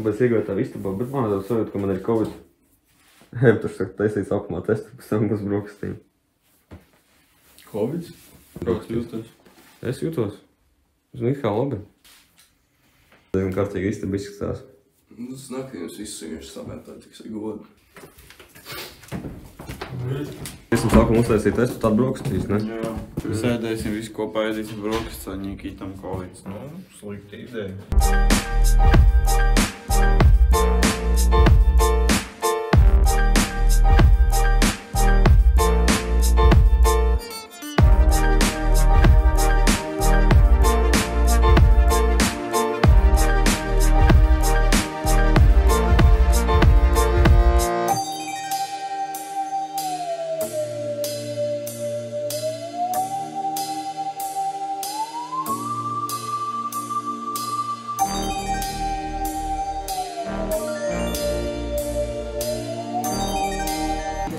Kāpēc iegāju tā istabā, bet man jau sajūta, ka man ir covid. Tur saka, taisīt sākumā testu, pēc tam būs brokastīm. Covid? Brauks jūtas. Es jūtos. Zinu, kā labi. Diezgan kārtīgi istaba izskatās. Nu, tas ka jums visus vienkārši sametā, tiks ar godu. Es jums sāku uztaisīt testu, tad brokastīs, ne? Jā, tur sēdēsim visi kopā, ēdīsim brokastis, un ņīkītam kolīdz. Nu, slikta ideja.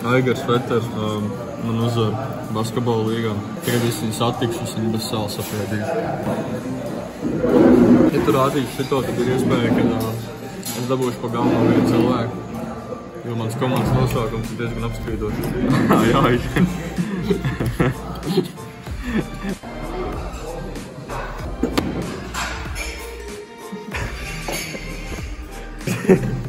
Aigars Veters um, man uzvar basketbola līgā. Tagad es viņu satikšu, es viņu bez salas apiedīšu. Ja tu rādīsi šito, tad ir iespēja, ka uh, es dabūšu pa galvu no vienu cilvēku. Jo mans komandas nosaukums ir diezgan apstrīdošs. Jā, Domāju,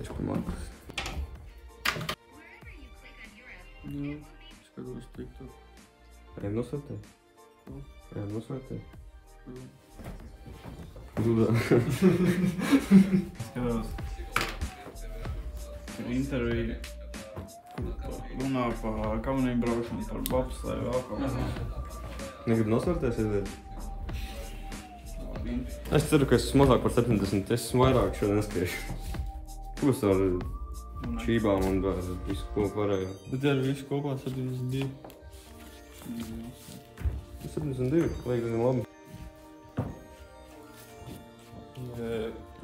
Pa Markus. Jā, skatos TikTok. Zudā. Skatos. Tur intervija. kur pa- Runā par kaunību braukšanu, par bobsleju, vēl kaut ko. Negribu nosvērtēs aiziet? Es ceru, ka es esmu mazāk par 70. Es esmu vairāk šodien neskriešu. Būs ar šībām un visu ko pārējo. Bet ar visu kopā 72. 72, liek diezgan labi.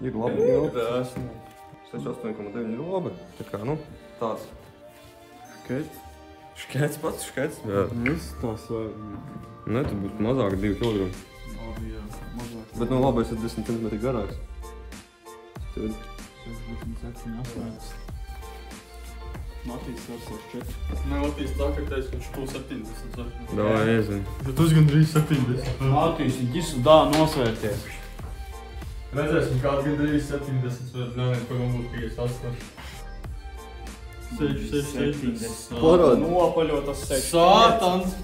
Ir labi, jau. Tas 68,9 ir labi. Tā kā, nu, tāds. skaits. Škēts pats, škēts. Jā. Viss var. Nē, tu būtu mazāk 2 kg. Labi, jā, mazāk. Bet, nu, labi, es esmu 10 cm garāks. Tad 67, 8. Matīs var 64. Nē, Latvijas tā, ka teicu, viņš tu 70. Davai, iezini. Bet tu gandrīz 70. Matīs ir ģisu dā nosvērties. Redzēsim, kāds gandrīz 70. Bet nē, ko man būtu 58. 6, 6, 6. Parādi. Nopaļotas 6. Sātans!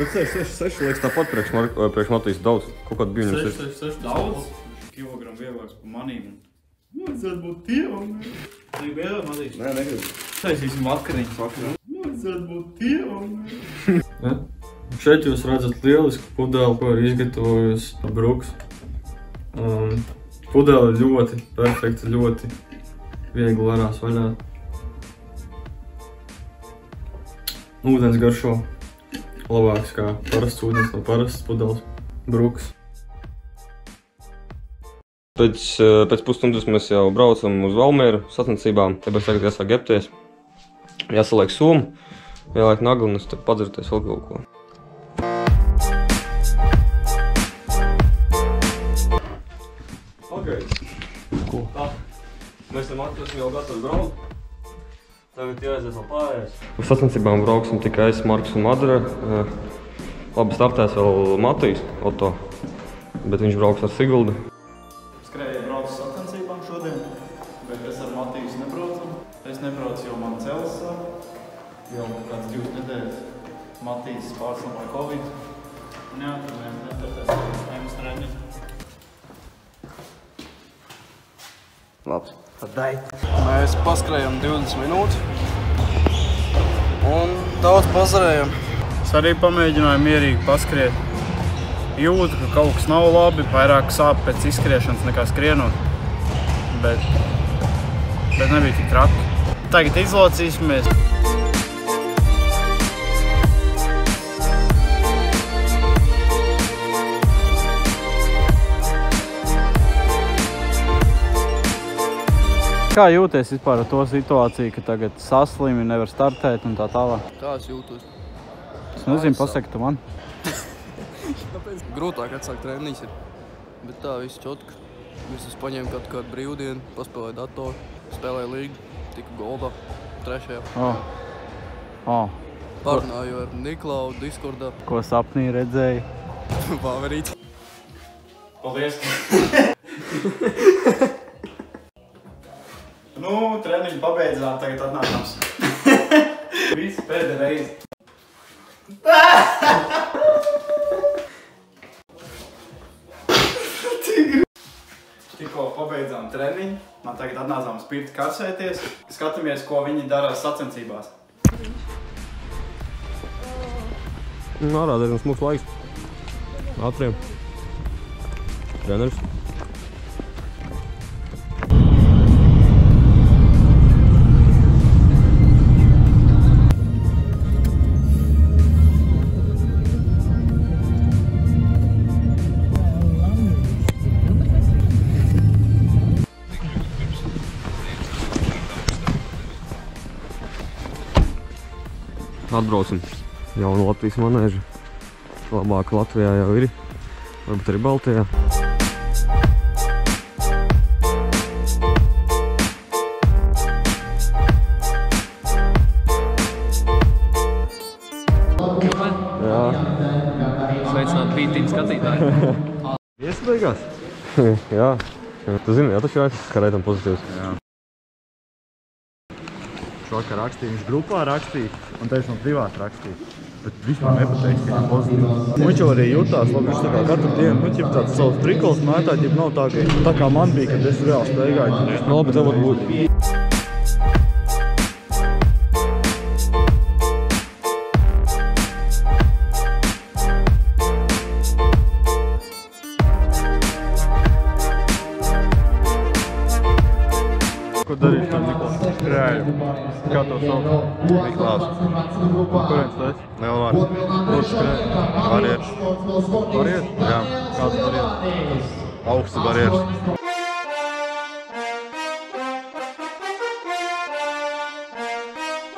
Bet 6, 6, 6 liekas tāpat priekš, priekš Matīs daudz. Kaut kāds bija 6, viņam 6. 6, 6. Daudz? Kilogramu vieglāks par manīm. Vajadzētu būt tiem. Gribu iedot Matīs? Nē, negribu. Taisīsim vakariņas vakarā. Vajadzētu būt tiem. ja? Šeit jūs redzat lielisku pudeli, ko ir izgatavojusi Bruks. Um, pudeli ļoti perfekti, ļoti viegli varās vaļā. Ūdens garšo labāks kā parasts ūdens no parastas pudeles. Bruks. Pēc, eh, pēc pusstundas mēs jau braucam uz Valmieru sacensībām. Tāpēc tagad jāsāk ģērbties. Jāsaliek summa, jāliek nagli un tad padzerties vēl kaut ko. Ok. Ko? Tā. Mēs tam atvesim jau gatavu braukt. Tagad jāaiziet vēl pārējais. Uz sacensībām brauksim tikai es, Marks un Madara. Eh, Labi startēs vēl Matīs Oto, bet viņš brauks ar Siguldu. Bet es ar Matīs nebraucu. Es nebraucu, jo man cels jau kāds divas nedēļas. Matīs pārslimoja Covid. Un Jā, tur mēs netartēsim. Uz treniņu. Labs. Mēs paskrējām 20 minūtes un daudz pazarējām. Es arī pamēģināju mierīgi paskriet. Jūtu, ka kaut kas nav labi, vairāk sāp pēc izskriešanas nekā skrienot. Bet, bet nebija tik traki. Tagad izlocīsimies. Kā jūties vispār ar to situāciju, ka tagad saslimi, nevar startēt un tā tālāk? Kā es jūtos? Es nezinu, pasaki tu man. Grūtāk atsākt treniņus ir. Bet tā viss čotka. Visus paņēmu kaut kādu brīvdienu, paspēlēju datoru, spēlēju līgu, tiku goldā trešajā. O, o, Parunāju ar Niklau, Discordā, ko sapnī redzēji? Pāverīt. Paldies! nu, treniņu pabeidzām, tagad atnākams. Viss pēdējā Tikko pabeidzām treniņu, man tagad atnācām spirti karsēties. Skatāmies, ko viņi dara sacensībās. Ārā diezgan smuks laiks. Ātriem. Treneris. Atbraucam jaunu Latvijas manēžu. Labāk Latvijā jau ir, varbūt arī Baltijā. Jā, Sveicināt bītīm skatītāji. Iesbeigās? jā, tu zini, jā, taču ir kā reitam pozitīvs. Šokā rakstīja, viņš grupā rakstīja, un teiks man privāti rakstīja. Bet vispār nepateiks, ka ir pozitīvs. Viņš jau arī jutās, labi, viņš tā kā katru dienu, nu, ķip tāds savs prikols mētā, ķip nav tā, ka tā kā man bija, kad es reāli staigāju. Nu, labi, tev var Gatavs nav. Miklās. Konkurence tas? Nelvāri. Kurš? Barieris. Barieris?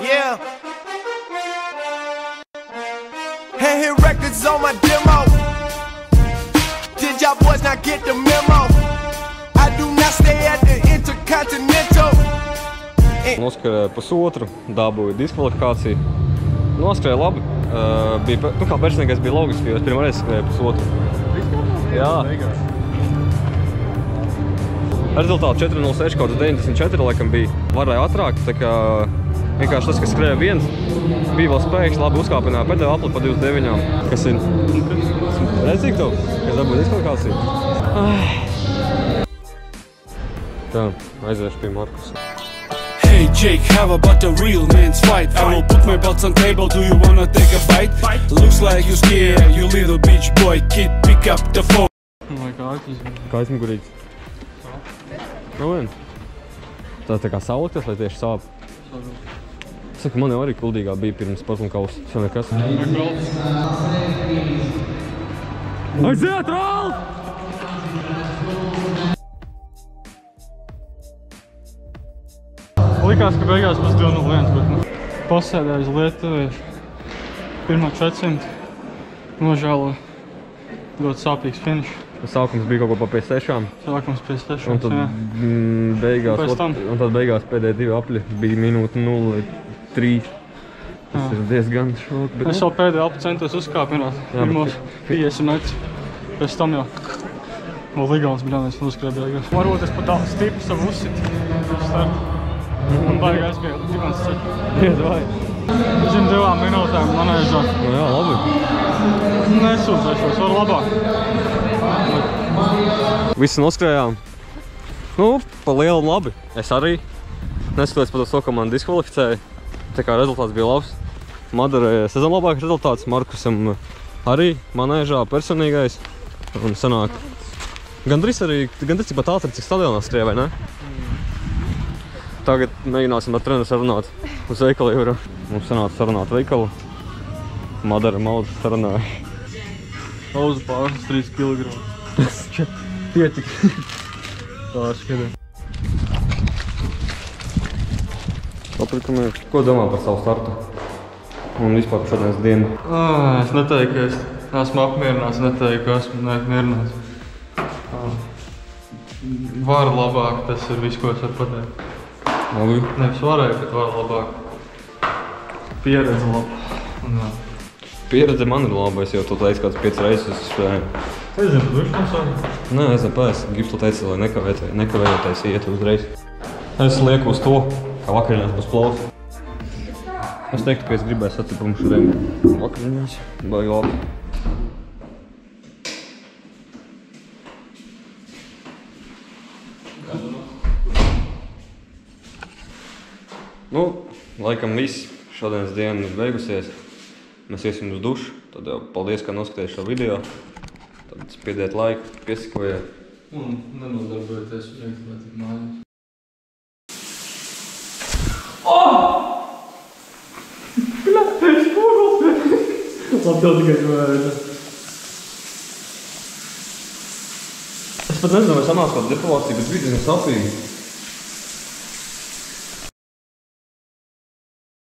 Jā. Yeah, and hit records on my demo. Did y'all boys not get the Noskrēja pusotru, dabūja diskvalifikāciju. Noskrēja labi. Uh, bija, nu, kā personīgais bija logiski, jo es pirmā reize skrēju pusotru. Jā. Rezultāti 4.06 kaut kāds 94 laikam bija. Varēja ātrāk, tā kā vienkārši tas, kas skrēja viens, bija vēl spējīgs, labi uzkāpināja pēdējā apli pa 29. Kas ir? Redzīgi tev, kas dabūja diskvalifikāciju? Tā, aiziešu pie Markusa. Hey Jake, how about the real man's fight? I will put my belts on table, do you wanna take a bite? Looks like you scared, you little bitch boy Kid, pick up the phone kā tas ir? Kā aizmugurīgs? Nu, vien. Tā tā kā saulektas, vai tieši sāp? Saka, man jau arī kuldīgā bija pirms sporta kausa. Tas jau nekas. Aiziet, Rāls! Likās, ka beigās būs 2-0-1, bet nu, pasēdēju uz Lietuviešu. Pirmā 400. Nožēlo ļoti sāpīgs finišs. Sākums bija kaut ko pa 5-6. Sākums pie Un stešām. tad mm, beigās, Pēc tam? un tad beigās pēdējie divi apļi bija minūte 0-3. Tas Jā. ir diezgan šok. Bet, Es nu, jau pēdējā apli centos uzkāpināt Jā, pirmos 50 metrus. Pēc tam jau vēl Ligauns brālis uzskrēja beigās. Varbūt es pat tā stipri savu uzsit. Startu. Man baigi aizbēga divans ceļš. Iet, vai? Zem divām minūtēm manēžā. Nu jā, labi. Nesūdzēšos, var labāk. Visi noskrējām. Nu, pa lielam labi. Es arī. Neskatoties par to, ka man diskvalificēja. Tā kā rezultāts bija labs. Madarai sezona labākais rezultāts. Markusam arī manēžā personīgais. Un sanāk. Gandrīz arī, gandrīz pat ātri, cik stadionā skrieja, vai ne? Tagad mēģināsim ar treneru sarunāt uz veikalu jūru. Mums sanāca sarunāt veikalu. Madara malda sarunāja. Pauza pāris 3 kg. Pietik. Tā ir skatīt. Paprikamies. Ko domā par savu startu? Un vispār šodienas dienu? Ah, es neteiktu, ka es esmu apmierināts, neteiktu, ka esmu neapmierināts. Var labāk, tas ir viss, ko es varu pateikt. Labi. Nevis varēja, bet var labāk. Pieredze laba. Jā. Pieredze man ir laba, es jau to teicu kāds 5 reizes spēlēm. Es zinu, tu viņš man saka. Nē, es nepēc, gribu to teikt, lai nekavēt- nekavējoties iet uzreiz. Es lieku uz to, ka vakariņās būs plovs. Es teiktu, ka es gribēju sacipumu šodien vakariņās. Vai labi. Nu, laikam viss. Šodienas diena ir beigusies. Mēs iesim uz dušu. Tad jau paldies, ka noskatījāt šo video. Tad spiediet laiku, piesakojiet. Un nenodarbojieties vienkārši tik mājās. Labi, tev tikai gribēju. Es pat nezinu, vai sanāks kāda depilācija, bet bija diezgan sāpīgi.